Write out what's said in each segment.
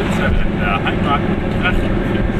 Windsurfing, der Heimat, Krass.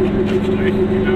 Recht